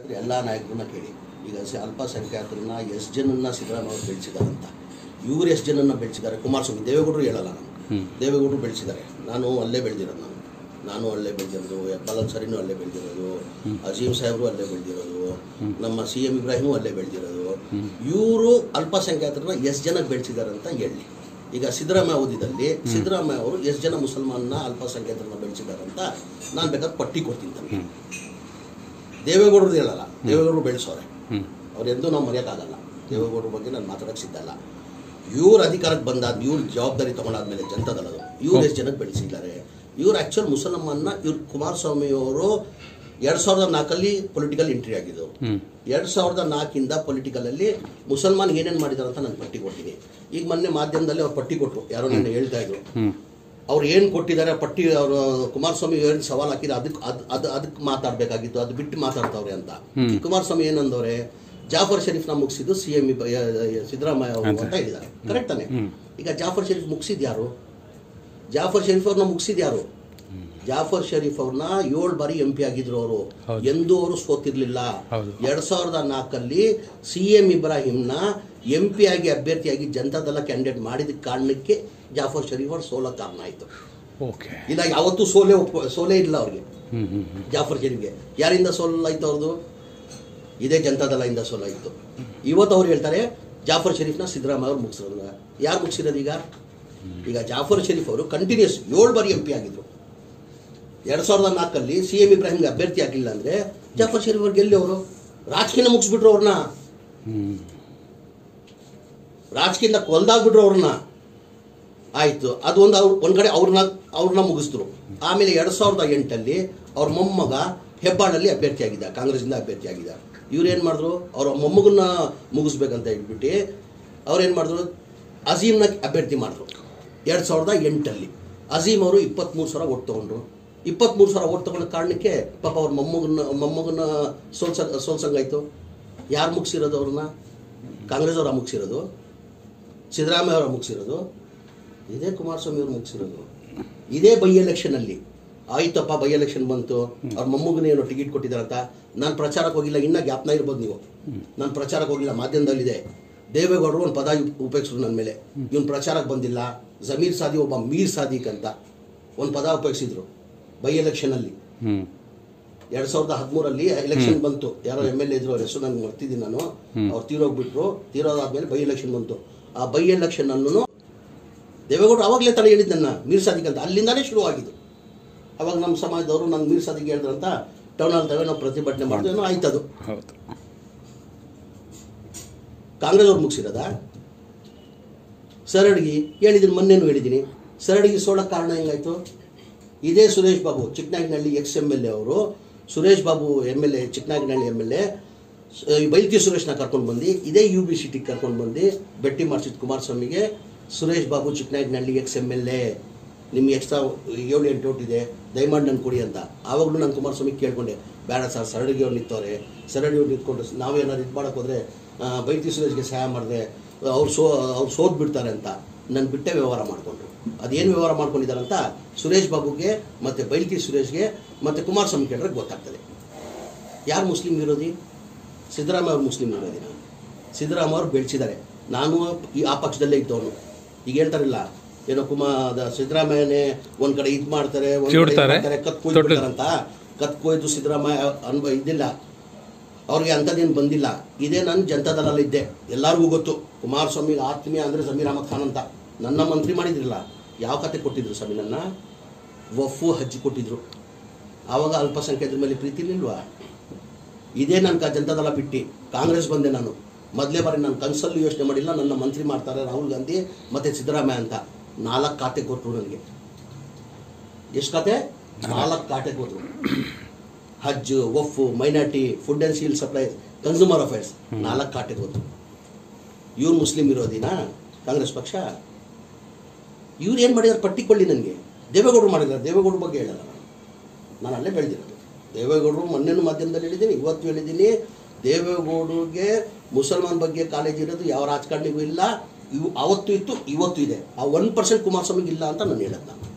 ಆದರೆ ಎಲ್ಲ ನಾಯಕರನ್ನ ಕೇಳಿ. ಈಗ ಅಲ್ಪಸಂಖ್ಯಾತರನ್ನ ಎಷ್ಟು ಜನನ್ನ ಸಿದ್ದರಾಮಯ್ಯ ಅವರು ಬೆಳೆಸಿದಾರಂತ ಇವರು ಎಷ್ಟು ಜನನ್ನ ಬೆಳೆಸಿದ್ದಾರೆ. ಕುಮಾರಸ್ವಾಮಿ ದೇವೇಗೌಡರು ಹೇಳಲ್ಲ ನಾನು. ದೇವೇಗೌಡರು ಬೆಳೆಸಿದ್ದಾರೆ. ನಾನು ಅಲ್ಲೇ ಬೆಳೆದಿರೋದು ನಾನು. ನಾನು ಅಲ್ಲೇ ಬೆಳೆದಿರೋದು ಹೆಬ್ಬಾಲನ್ ಸರಿನೂ ಅಲ್ಲೇ ಬೆಳೆದಿರೋದು ಅಜೀಮ್ ಸಾಹೇಬರು ಅಲ್ಲೇ ಬೆಳೆದಿರೋದು ನಮ್ಮ ಸಿ ಎಂ ಇಬ್ರಾಹಿಮು ಅಲ್ಲೇ ಬೆಳೆದಿರೋದು. ಇವರು ಅಲ್ಪಸಂಖ್ಯಾತರನ್ನ ಎಷ್ಟು ಜನ ಬೆಳೆಸಿದ್ದಾರೆ ಅಂತ ಹೇಳಿ. ಈಗ ಸಿದ್ದರಾಮಯ್ಯ ಓದಿದಲ್ಲಿ ಸಿದ್ದರಾಮಯ್ಯ ಅವರು ಎಷ್ಟು ಜನ ಮುಸಲ್ಮಾನ ಅಲ್ಪಸಂಖ್ಯಾತರನ್ನ ಬೆಳೆಸಿದ್ದಾರೆ ಅಂತ ನಾನು ಬೇಕಾದ್ರೆ ಪಟ್ಟಿ ಕೊಡ್ತೀನಿ ದೇವೇಗೌಡರು ಹೇಳಲ್ಲ. ದೇವೇಗೌಡರು ಬೆಳೆಸೋರೆ. ಅವ್ರು ಎಂದೂ ನಾವು ಮರೆಯೋಕ್ಕಾಗಲ್ಲ. ದೇವೇಗೌಡರ ಬಗ್ಗೆ ನಾನು ಮಾತಾಡೋಕ್ಕೆ ಸಿದ್ಧಲ್ಲ ಇವ್ರ ಅಧಿಕಾರಕ್ಕೆ ಬಂದಾದ ಇವ್ರ ಜವಾಬ್ದಾರಿ ತಗೊಂಡಾದ್ಮೇಲೆ ಜನತಾದಳದು ಇವ್ರು ಎಷ್ಟು ಜನಕ್ಕೆ ಬೆಳೆಸಿದ್ದಾರೆ? ಇವ್ರು ಆ್ಯಕ್ಚುಲ್ ಮುಸಲ್ಮಾನ್ನ ಇವ್ರು ಕುಮಾರಸ್ವಾಮಿ ಅವರು ಎರಡು ಸಾವಿರದ ನಾಲ್ಕಲ್ಲಿ ಪೊಲಿಟಿಕಲ್ ಎಂಟ್ರಿ ಆಗಿದ್ದು. ಎರಡು ಸಾವಿರದ ನಾಲ್ಕಿಂದ ಪೊಲಿಟಿಕಲಲ್ಲಿ ಮುಸಲ್ಮಾನ್ ಏನೇನು ಮಾಡಿದ್ದಾರೆ ಅಂತ ನಾನು ಪಟ್ಟಿ ಕೊಡ್ತೀನಿ. ಈಗ ಮೊನ್ನೆ ಮಾಧ್ಯಮದಲ್ಲಿ ಅವ್ರು ಪಟ್ಟಿ ಕೊಟ್ಟರು ಯಾರೋ ನನ್ನ ಹೇಳ್ತಾ ಇದ್ರು. ಅವ್ರು ಏನು ಕೊಟ್ಟಿದ್ದಾರೆ ಪಟ್ಟಿ ಅವರು ಕುಮಾರಸ್ವಾಮಿ ಏನು ಸವಾಲು ಹಾಕಿದ್ರೆ ಅದಕ್ಕೆ ಅದು ಅದು ಅದಕ್ಕೆ ಮಾತಾಡಬೇಕಾಗಿತ್ತು ಅದು ಬಿಟ್ಟು ಮಾತಾಡ್ತಾವ್ರೆ ಅಂತ. ಕುಮಾರಸ್ವಾಮಿ ಏನಂದವ್ರೆ ಜಾಫರ್ ಶರೀಫ್ನ ಮುಗಿಸಿದ್ದು ಸಿ ಎಂ ಸಿದ್ದರಾಮಯ್ಯ ಅವರು ಅಂತ. ಹೇಳಿದ್ದಾರೆ. ಕರೆಕ್ಟ್ ತಾನೆ? ಈಗ ಜಾಫರ್ ಶರೀಫ್ ಮುಗಿಸಿದ್ ಯಾರು? ಜಾಫರ್ ಶರೀಫ್ ಅವ್ರನ್ನ ಮುಗಿಸಿದ್ ಯಾರು? ಜಾಫರ್ ಶರೀಫ್ ಅವ್ರನ್ನ ಏಳು ಬಾರಿ ಎಂ ಪಿ ಆಗಿದ್ರು ಅವರು. ಎಂದೂ ಅವರು ಸೋತಿರ್ಲಿಲ್ಲ. ಎರಡ್ ಸಾವಿರದ ನಾಲ್ಕಲ್ಲಿ ಸಿ ಎಂ ಇಬ್ರಾಹಿಂನ ಎಂ ಪಿ ಆಗಿ ಅಭ್ಯರ್ಥಿಯಾಗಿ ಜನತಾದಳ ಕ್ಯಾಂಡಿಡೇಟ್ ಮಾಡಿದ ಕಾರಣಕ್ಕೆ ಜಾಫರ್ ಶರೀಫ್ ಅವ್ರು ಸೋಲ ಕಾರಣ ಆಯಿತು. ಇಲ್ಲ ಯಾವತ್ತೂ ಸೋಲೆ ಒಪ್ಪ ಸೋಲೆ ಇಲ್ಲ ಅವ್ರಿಗೆ. ಜಾಫರ್ ಶರೀಫ್ಗೆ. ಯಾರಿಂದ ಸೋಲಾಯ್ತು ಅವ್ರದ್ದು ಇದೇ ಜನತಾದಳದಿಂದ ಸೋಲಾಯಿತು. ಇವತ್ತು ಅವ್ರು ಹೇಳ್ತಾರೆ ಜಾಫರ್ ಶರೀಫ್ನ ಸಿದ್ದರಾಮಯ್ಯ ಅವ್ರು ಮುಗಿಸಿರೋದು. ಯಾರು ಮುಗಿಸಿರೋದು ಈಗ? ಈಗ ಜಾಫರ್ ಶರೀಫ್ ಅವರು ಕಂಟಿನ್ಯೂಸ್ ಏಳು ಬಾರಿ ಎಂ ಪಿ ಆಗಿದ್ರು. ಎರಡು ಸಾವಿರದ ನಾಲ್ಕಲ್ಲಿ ಸಿ ಎಂ ಇಬ್ರಾಹಿಂಗೆ ಅಭ್ಯರ್ಥಿ ಆಗಿಲ್ಲ ಅಂದರೆ ಜಾಫರ್ ಶರೀಫ್ ಅವ್ರು ಗೆಲ್ಲಿ ಅವರು. ರಾಜಕೀಯ ಮುಗಿಸ್ಬಿಟ್ರು ಅವ್ರನ್ನ. ರಾಜಕೀಯದಿಂದ ಕೊಲ್ದಾಗ್ಬಿಟ್ರು ಅವ್ರನ್ನ. ಆಯಿತು. ಒಂದು ಅವ್ರು ಒಂದು ಕಡೆ ಅವ್ರನ್ನ ಅವ್ರನ್ನ ಮುಗಿಸಿದ್ರು. ಆಮೇಲೆ ಎರಡು ಸಾವಿರದ ಎಂಟಲ್ಲಿ ಅವ್ರ ಮೊಮ್ಮಗ ಹೆಬ್ಬಾಳಲ್ಲಿ ಅಭ್ಯರ್ಥಿಯಾಗಿದ್ದ ಕಾಂಗ್ರೆಸ್ಸಿಂದ ಇವ್ರು ಏನು ಮಾಡಿದ್ರು? ಅವ್ರ ಮೊಮ್ಮಗನ್ನ ಮುಗಿಸ್ಬೇಕಂತ ಹೇಳ್ಬಿಟ್ಟು ಅವ್ರೇನು ಮಾಡಿದ್ರು? ಅಜೀಮ್ನ ಅಭ್ಯರ್ಥಿ ಮಾಡಿದ್ರು. ಎರಡು ಸಾವಿರದ ಎಂಟಲ್ಲಿ. ಅಜೀಮ್ ಅವರು ಇಪ್ಪತ್ತ್ಮೂರು ಸಾವಿರ ಓಟ್ ತೊಗೊಂಡ್ರು. ಇಪ್ಪತ್ತ್ಮೂರು ಸಾವಿರ ಓಟ್ ತಗೊಳ್ಳೋ ಕಾರಣಕ್ಕೆ ಪಾಪ ಅವ್ರ ಮೊಮ್ಮಗನ ಮೊಮ್ಮಗನ ಸೋಲ್ಸ ಸೋಲ್ಸಂಗಾಯ್ತು. ಯಾರು ಮುಗಿಸಿರೋದು ಅವ್ರನ್ನ? ಕಾಂಗ್ರೆಸ್ ಅವರ ಮುಗಿಸಿರೋದು. ಸಿದ್ದರಾಮಯ್ಯ ಅವರ ಮುಗಿಸಿರೋದು. ಇದೇ ಕುಮಾರಸ್ವಾಮಿ ಅವರು ಮುಗಿಸಿರೋದು. ಇದೇ ಬೈ ಎಲೆಕ್ಷನಲ್ಲಿ ಆಯ್ತಪ್ಪ ಬೈ ಎಲೆಕ್ಷನ್ ಬಂತು. ಅವ್ರ ಮೊಮ್ಮಗನ ಏನೋ ಟಿಕೆಟ್ ಕೊಟ್ಟಿದಾರಂತ ನಾನು ಪ್ರಚಾರಕ್ಕೆ ಹೋಗಿಲ್ಲ ಇನ್ನ ಜ್ಞಾಪನ ಇರ್ಬೋದು ನೀವು. ನಾನು ಪ್ರಚಾರಕ್ಕೆ ಹೋಗಿಲ್ಲ ಮಾಧ್ಯಮದಲ್ಲಿದೆ. ದೇವೇಗೌಡರು ಒಂದು ಪದ ಉಪಯೋಗಿಸ್ರು ಉಪಯೋಗಿಸಿದ್ರು ನನ್ನ ಮೇಲೆ. ಇವನು ಪ್ರಚಾರಕ್ಕೆ ಬಂದಿಲ್ಲ. ಜಮೀರ್ ಸಾದಿ ಒಬ್ಬ ಮೀರ್ ಸಾದಿಕ್ ಅಂತ ಒಂದು ಪದ ಉಪಯೋಗಿಸಿದ್ರು ಬೈ ಎಲೆಕ್ಷನ್ ಅಲ್ಲಿ. ಎರಡ್ ಸಾವಿರದ ಹದಿಮೂರಲ್ಲಿ ಎಲೆಕ್ಷನ್ ಬಂತು. ಯಾರೋ ಎಂ ಎಲ್ ಎ ಇದ್ರು ಅವ್ರ ಹೆಸರು ನನಗೆ ಮರ್ತಿದ್ದೀನಿ ನಾನು. ಅವ್ರು ತೀರೋಗ್ಬಿಟ್ರು ತೀರೋದಾದ್ಮೇಲೆ ಬೈ ಎಲೆಕ್ಷನ್ ಬಂತು. ಆ ಬೈ ಎಲೆಕ್ಷನ್ ಅನ್ನು ದೇವೇಗೌಡರು ಅವಾಗಲೇ ತಲೆ ಹೇಳಿದ್ದು ನನ್ನ ಮೀರ್ಸಾದಿಗೆ ಅಂತ. ಅಲ್ಲಿಂದಲೇ ಶುರುವಾಗಿದ್ದು. ಅವಾಗ ನಮ್ಮ ಸಮಾಜದವರು ನಂಗೆ ಮೀರ್ಸಾದಿಗೆ ಹೇಳಿದ್ರಂತ ಟೌನ್ ಹಾಲ್ ತಗೊಂಡು ನಾವು ಪ್ರತಿಭಟನೆ ಮಾಡಿದ್ವಿ ಆಯ್ತು ಅದು ಕಾಂಗ್ರೆಸ್ ಅವ್ರು ಮುಗಿಸಿರೋದಾ? ಸರಡ್ಗಿ ಹೇಳಿದ್ದೀನಿ ಮೊನ್ನೆನೂ ಹೇಳಿದ್ದೀನಿ ಸರಡ್ಗಿ ಸೋಡಕ್ಕೆ ಕಾರಣ ಹೆಂಗಾಯ್ತು? ಇದೇ Suresh Babu Chikkanayakanahalli ex M L A ಅವರು. Suresh Babu M L A Chikkanayakanahalli M L A. ಬೈಲ್ತಿ ಸುರೇಶ್ನ ಕರ್ಕೊಂಡು ಬಂದು. ಇದೇ ಯು ಬಿ ಸಿಟಿಗೆ ಕರ್ಕೊಂಡು ಬಂದು. ಭೇಟಿ ಮಾಡಿಸಿದ ಕುಮಾರಸ್ವಾಮಿಗೆ. Suresh Babu Chikkanayakanahalli ex M L A, ನಿಮ್ಗೆ ಎಕ್ಸ್ಟ್ರಾ ಏಳು ಎಂಟು ಓಟ್ ಇದೆ, ದಯಮಾಡಿ ನಾನು ಕೊಡಿ ಅಂತ. ಆವಾಗಲೂ ನಾನು ಕುಮಾರಸ್ವಾಮಿ ಕೇಳ್ಕೊಂಡೆ, ಬೇಡ ಸರ್ ಸರಡಿಗೆ ಅವ್ರು ನಿಂತವ್ರೆ. ಸರಡಿ ಅವ್ರು ನಿಂತ್ಕೊಂಡು ನಾವೇನಾದ್ರು ಇದು ಮಾಡೋಕೆ ಹೋದರೆ ಬೈತಿ ಸುರೇಶ್ಗೆ ಸಹಾಯ ಮಾಡಿದೆ, ಅವ್ರು ಸೋ, ಅವ್ರು ಸೋತ್ ಬಿಡ್ತಾರೆ ಅಂತ ನಾನು ಬಿಟ್ಟೆ ವ್ಯವಹಾರ ಮಾಡಿಕೊಂಡ್ರು. ಅದೇನು ವ್ಯವಹಾರ ಮಾಡ್ಕೊಂಡಿದ್ದಾರಂತ ಸುರೇಶ್ ಬಾಬುಗೆ ಮತ್ತು ಬೈಲ್ತಿ ಸುರೇಶ್ಗೆ ಮತ್ತು ಕುಮಾರಸ್ವಾಮಿ ಕೇಳಿದ್ರೆ ಗೊತ್ತಾಗ್ತದೆ. ಯಾರು ಮುಸ್ಲಿಂ ವಿರೋಧಿ? ಸಿದ್ದರಾಮಯ್ಯ ಅವ್ರು ಮುಸ್ಲಿಂ ವಿರೋಧಿನ? ಸಿದ್ದರಾಮಯ್ಯ ಅವರು ಬೆಳೆಸಿದ್ದಾರೆ. ನಾನು ಈ ಆ ಪಕ್ಷದಲ್ಲೇ ಇದ್ದವನು. ಈಗ ಹೇಳ್ತಾರಲ್ಲ ಏನೋ ಕುಮಾರ್ ಸಿದ್ದರಾಮಯ್ಯನೇ ಒಂದ್ ಕಡೆ ಇದು ಮಾಡ್ತಾರೆ ಕತ್ ಕೊಯ್ತಾರಂತ ಕತ್ ಕೊಯ್ದು ಸಿದ್ದರಾಮಯ್ಯ ಅನುಭವ ಇದ್ದಿಲ್ಲ. ಅವ್ರಿಗೆ ಅಂಥದ್ದೇನು ಬಂದಿಲ್ಲ. ಇದೇ ನಾನು ಜನತಾದಳಲ್ಲಿ ಇದ್ದೆ. ಎಲ್ಲರಿಗೂ ಗೊತ್ತು ಕುಮಾರಸ್ವಾಮಿ ಆತ್ಮೀಯ ಅಂದರೆ ಸಮೀರ್ ಅಹಮದ್ ಖಾನ್ ಅಂತ. ನನ್ನ ಮಂತ್ರಿ ಮಾಡಿದ್ರಲ್ಲ ಯಾವ ಕತೆ ಕೊಟ್ಟಿದ್ರು ಸ್ವಾಮಿ ನನ್ನ? ವಫು ಹಜ್ಜಿ ಕೊಟ್ಟಿದ್ರು. ಆವಾಗ ಅಲ್ಪಸಂಖ್ಯಾತರ ಮೇಲೆ ಪ್ರೀತಿ ನಿಲ್ವಾ ಇದೇ ನನ್ನ ಜನತಾದಳ ಬಿಟ್ಟು. ಕಾಂಗ್ರೆಸ್ ಬಂದೆ ನಾನು. ಮೊದಲೇ ಬಾರಿ ನಾನು ಕನ್ಸಲ್ಲೂ ಯೋಚನೆ ಮಾಡಿಲ್ಲ ನನ್ನ ಮಂತ್ರಿ ಮಾಡ್ತಾರೆ ರಾಹುಲ್ ಗಾಂಧಿ ಮತ್ತು ಸಿದ್ದರಾಮಯ್ಯ ಅಂತ. ನಾಲ್ಕು ಖಾತೆ ಕೊಟ್ಟರು ನನಗೆ. ಎಷ್ಟು ಖಾತೆ? ನಾಲ್ಕು. ಖಾತೆ ಕೊಟ್ಟರು ಹಜ್ Waqf minority food and civil supply consumer affairs ನಾಲ್ಕು ಖಾತೆ ಕೊಟ್ಟರು ಇವ್ರು ಮುಸ್ಲಿಂ ವಿರೋಧಿನಾ? ಕಾಂಗ್ರೆಸ್ ಪಕ್ಷ? ಇವ್ರು ಏನು ಮಾಡಿದಾರೆ ಪಟ್ಟಿಕೊಳ್ಳಿ ನನಗೆ. ದೇವೇಗೌಡರು ಮಾಡಿದ್ದಾರೆ ದೇವೇಗೌಡರ ಬಗ್ಗೆ ಹೇಳಲ್ಲ ನಾನು. ನಾನು ಅಲ್ಲೇ ಬೆಳೆದಿರೋದು. ದೇವೇಗೌಡರು ಮೊನ್ನೆನೂ ಮಾಧ್ಯಮದಲ್ಲಿ ಹೇಳಿದ್ದೀನಿ ಇವತ್ತು ಹೇಳಿದ್ದೀನಿ. ದೇವೇಗೌಡರಿಗೆ ಮುಸಲ್ಮಾನ್ ಬಗ್ಗೆ ಕಾಲೇಜ್ ಇರೋದು ಯಾವ ರಾಜಕಾರಣಿಗೂ ಇಲ್ಲ. ಇವು ಅವತ್ತು ಇತ್ತು, ಇವತ್ತು ಇದೆ. ಆ ಒನ್ ಪರ್ಸೆಂಟ್ ಕುಮಾರಸ್ವಾಮಿಗೆ ಇಲ್ಲ ಅಂತ ನಾನು ಹೇಳೋದು